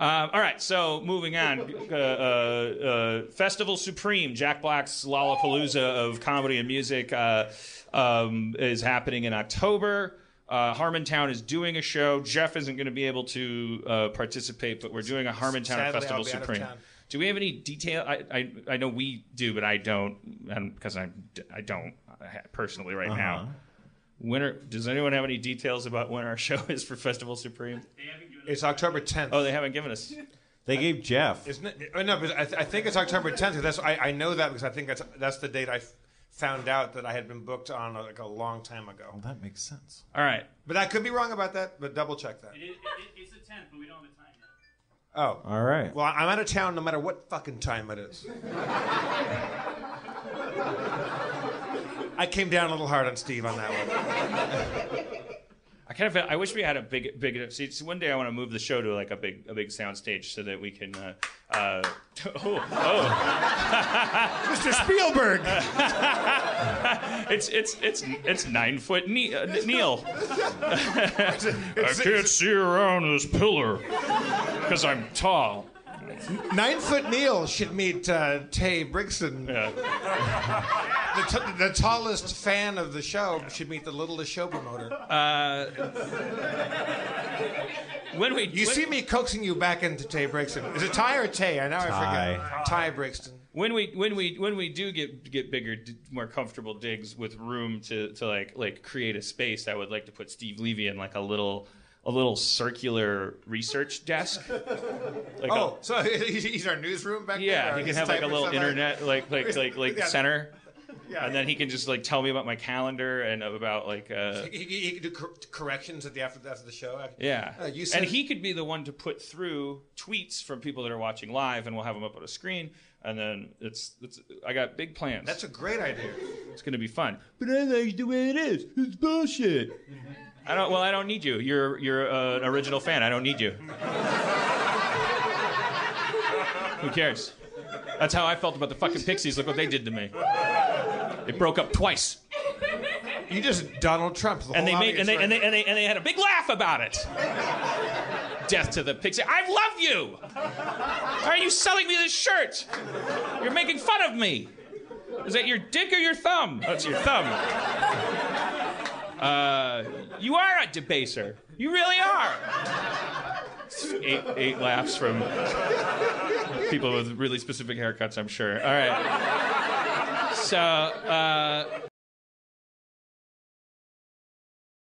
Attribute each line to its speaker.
Speaker 1: Um, all right, so moving on. Uh, uh, uh, Festival Supreme, Jack Black's Lollapalooza of comedy and music, uh, um, is happening in October. Uh, Harmontown is doing a show. Jeff isn't going to be able to uh, participate, but we're doing a Harmontown
Speaker 2: Sadly,
Speaker 1: Festival
Speaker 2: I'll be out of
Speaker 1: Supreme. Do we have any detail? I, I, I know we do, but I don't, because I, I don't personally right now. When are, does anyone have any details about when our show is for Festival Supreme?
Speaker 2: It's October 10th.
Speaker 1: Oh, they haven't given us.
Speaker 3: They gave Jeff.
Speaker 2: Isn't it? oh, No, but I, th- I think it's October 10th. 'cause That's I, I know that because I think that's that's the date I f- found out that I had been booked on uh, like a long time ago.
Speaker 3: Well, that makes sense.
Speaker 1: All right.
Speaker 2: But I could be wrong about that. But double check that.
Speaker 1: it's the 10th, but we don't have a time yet.
Speaker 2: Oh,
Speaker 3: All right.
Speaker 2: well, I'm out of town no matter what fucking time it is. I came down a little hard on Steve on that one.
Speaker 1: I kind of I wish we had a big big enough see, see, one day I want to move the show to like a big a big sound stage so that we can uh, uh, oh, oh
Speaker 2: Mr. Spielberg.
Speaker 1: it's it's it's it's nine foot ne- uh, Neil I can't see around this pillar because I'm tall
Speaker 2: Nine foot Neil should meet uh, Tay Brigson.
Speaker 1: yeah.
Speaker 2: The, t- the tallest fan of the show should meet the littlest show promoter.
Speaker 1: Uh, when we
Speaker 2: You
Speaker 1: when,
Speaker 2: see me coaxing you back into Tay Brixton. Is it Ty or Tay? I know I
Speaker 3: Ty.
Speaker 2: forget. Ty Brixton.
Speaker 1: when we when we when we do get get bigger more comfortable digs with room to to like like create a space I would like to put Steve Levy in like a little a little circular research desk like oh, a-
Speaker 2: Oh, so he's he's our newsroom back there?
Speaker 1: Yeah, he can
Speaker 2: he's
Speaker 1: have like a little
Speaker 2: stuff
Speaker 1: internet, like like like like
Speaker 2: Yeah.
Speaker 1: center,
Speaker 2: Yeah.
Speaker 1: and then he can just like tell me about my calendar and about like uh,
Speaker 2: He, he, he can do cor- corrections at the after, after the show.
Speaker 1: yeah.
Speaker 2: Uh, you said-
Speaker 1: and he could be the one to put through tweets from people that are watching live, and we'll have them up on a screen. And then it's it's I got big plans.
Speaker 2: That's a great idea.
Speaker 1: it's gonna be fun. But I like the way it is. It's bullshit. I don't. Well, I don't need you. You're you're uh, an original fan. I don't need you. Who cares? That's how I felt about the fucking Pixies. Look what they did to me. They broke up twice,
Speaker 2: You just Donald Trump. The
Speaker 1: and they made and they,
Speaker 2: audience
Speaker 1: and they and they and they had a big laugh about it. Death to the Pixie. I love you. Why are you selling me this shirt? You're making fun of me. Is that your dick or your thumb? That's your thumb. Uh, you are a debaser. You really are. Eight, eight laughs from people with really specific haircuts, I'm sure. All right. So, uh,